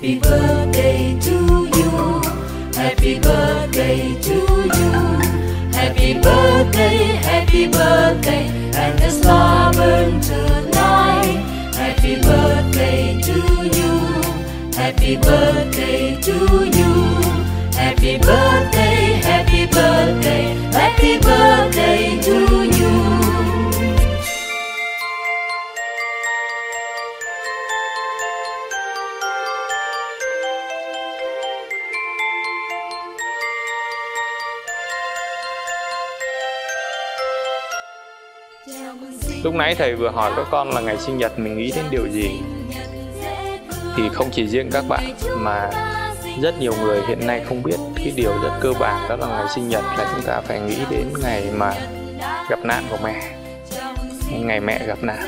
Happy birthday to you. Happy birthday to you. Happy birthday, happy birthday, and it's loving tonight. Happy birthday to you. Happy birthday to you. Happy birthday, happy birthday, happy birthday to you. Lúc nãy thầy vừa hỏi các con là ngày sinh nhật mình nghĩ đến điều gì? Thì không chỉ riêng các bạn, mà rất nhiều người hiện nay không biết cái điều rất cơ bản, đó là ngày sinh nhật là chúng ta phải nghĩ đến ngày mà gặp nạn của mẹ, ngày mẹ gặp nạn.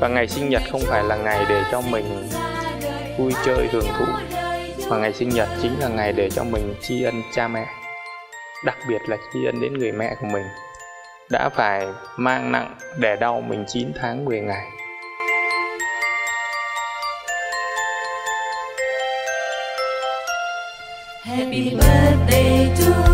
Và ngày sinh nhật không phải là ngày để cho mình vui chơi hưởng thụ, mà ngày sinh nhật chính là ngày để cho mình tri ân cha mẹ, đặc biệt là tri ân đến người mẹ của mình đã phải mang nặng đẻ đau mình 9 tháng 10 ngày. Happy birthday to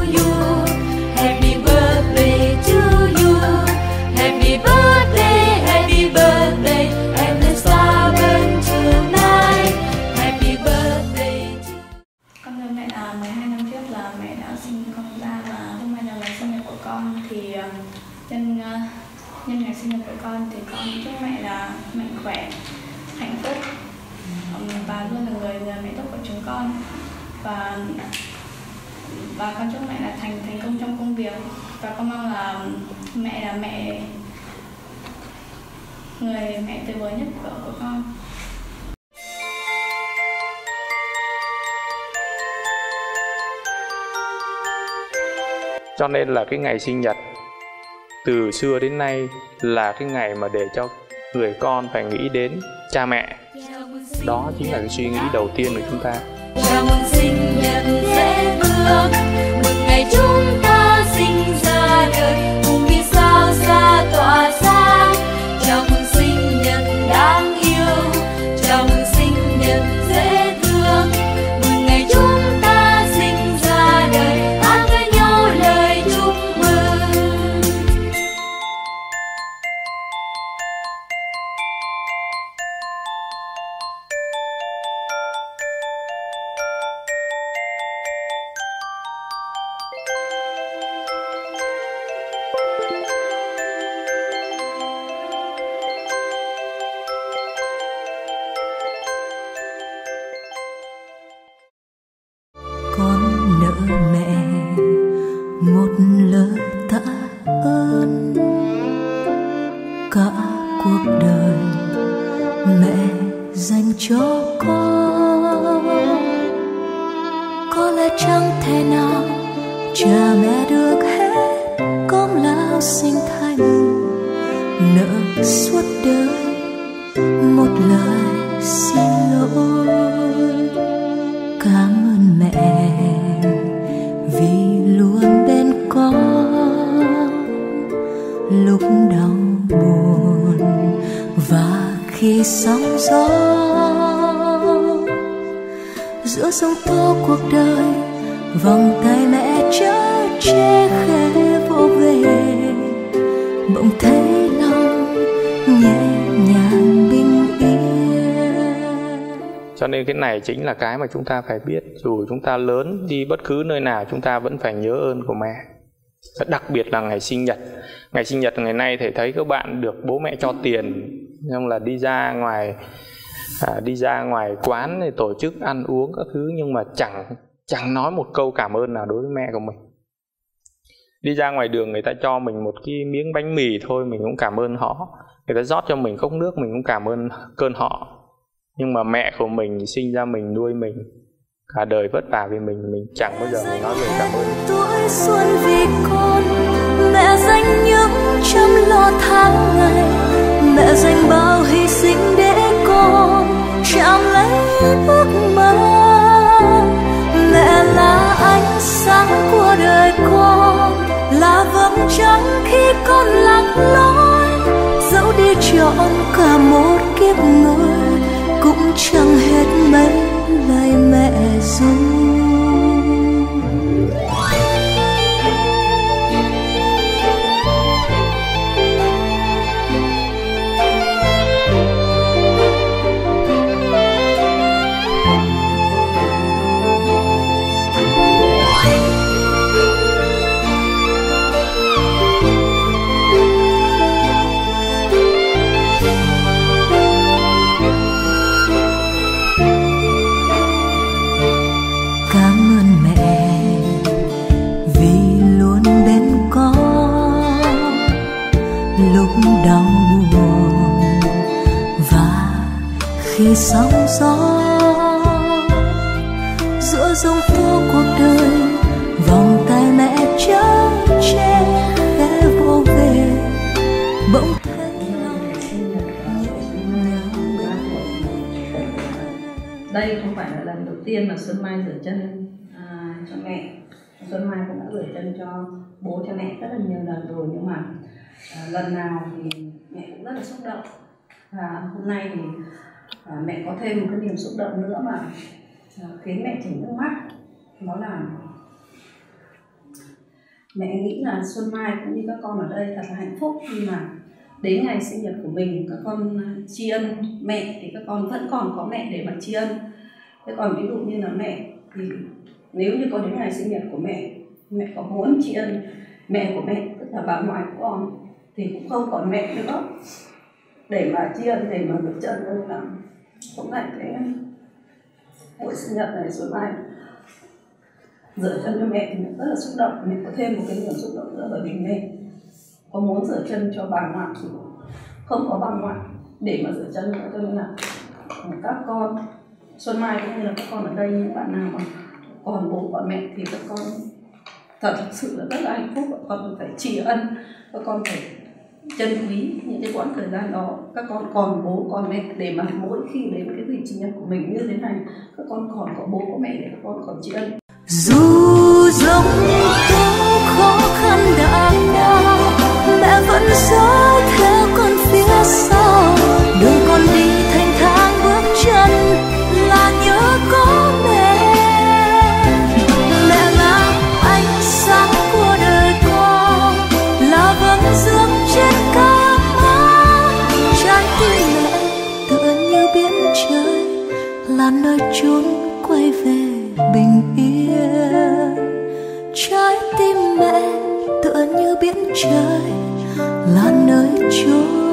nhân ngày sinh nhật của con thì con chúc mẹ là mạnh khỏe, hạnh phúc. Và luôn là người là mẹ tốt của chúng con. Và và con chúc mẹ là thành thành công trong công việc. Và con mong là mẹ là mẹ người mẹ tuyệt vời nhất của của con. Cho nên là cái ngày sinh nhật từ xưa đến nay là cái ngày mà để cho người con phải nghĩ đến cha mẹ. Đó chính là cái suy nghĩ đầu tiên của chúng ta. Chào mừng sinh nhật dễ thương Mừng ngày chúng ta sinh ra đời Cùng vì sao xa tỏa sáng lúc đau buồn và khi sóng gió. Giữa sông tố cuộc đời, vòng tay mẹ chở che khẽ vỗ về bỗng thấy lòng nhẹ nhàng bình yên. Cho nên cái này chính là cái mà chúng ta phải biết. Dù chúng ta lớn đi bất cứ nơi nào, chúng ta vẫn phải nhớ ơn của mẹ. Đặc biệt là ngày sinh nhật. Ngày sinh nhật ngày nay thầy thấy các bạn được bố mẹ cho tiền nhưng là đi ra ngoài à, đi ra ngoài quán để tổ chức ăn uống các thứ nhưng mà chẳng chẳng nói một câu cảm ơn nào đối với mẹ của mình. Đi ra ngoài đường người ta cho mình một cái miếng bánh mì thôi mình cũng cảm ơn họ. Người ta rót cho mình cốc nước mình cũng cảm ơn cơn họ nhưng mà mẹ của mình sinh ra mình nuôi mình cả đời vất vả vì mình mình chẳng bao giờ mình nói lời cảm ơn. Tuổi xuân vì con, mẹ dành những chăm lo tháng ngày. Mẹ dành bao hy sinh để con, chạm lấy ước mơ. Mẹ là ánh sáng của đời con, là vầng trăng khi con lạc lối dẫu đi trọn cả một kiếp người, cũng chẳng hết mấy lời mẹ ru đau buồn. Và khi sóng gió giữa dòng phố cuộc đời vòng tay mẹ chở che khẽ vô về. Bỗng thấy lòng đây không phải là lần đầu tiên mà Xuân Mai rửa chân à, cho mẹ. Xuân Mai cũng đã rửa chân cho bố cho mẹ rất là nhiều lần rồi nhưng mà à, lần nào thì mẹ cũng rất là xúc động. Và hôm nay thì à, mẹ có thêm một cái niềm xúc động nữa mà à, khiến mẹ chảy nước mắt. Đó là mẹ nghĩ là Xuân Mai cũng như các con ở đây thật là hạnh phúc khi mà đến ngày sinh nhật của mình các con tri ân mẹ thì các con vẫn còn có mẹ để mà tri ân. Thế còn ví dụ như là mẹ thì nếu như có đến ngày sinh nhật của mẹ mẹ có muốn tri ân mẹ của mẹ tức là bà ngoại của con thì cũng không còn mẹ nữa. Để mà chia ân để mà được chân ơn là cũng lại cái buổi sinh nhật này xuân mai, rửa chân cho mẹ thì mẹ rất là xúc động. Mẹ có thêm một cái niềm xúc động nữa bởi vì mẹ có muốn rửa chân cho bà ngoại thì không có bà ngoại để mà rửa chân nữa. Cho nên là các con, Xuân Mai cũng như là các con ở đây, những bạn nào mà còn bố, còn mẹ thì các con thật sự là rất là hạnh phúc. Các con phải tri ân, các con phải trân quý những cái quãng thời gian đó, các con còn bố, còn mẹ để mà mỗi khi đến cái dịp sinh nhật của mình như thế này. Các con còn có bố, có mẹ để các con còn tri ân. Dù dòng tố khó khăn đã đau mẹ vẫn sống. Trái trời là nơi chốn.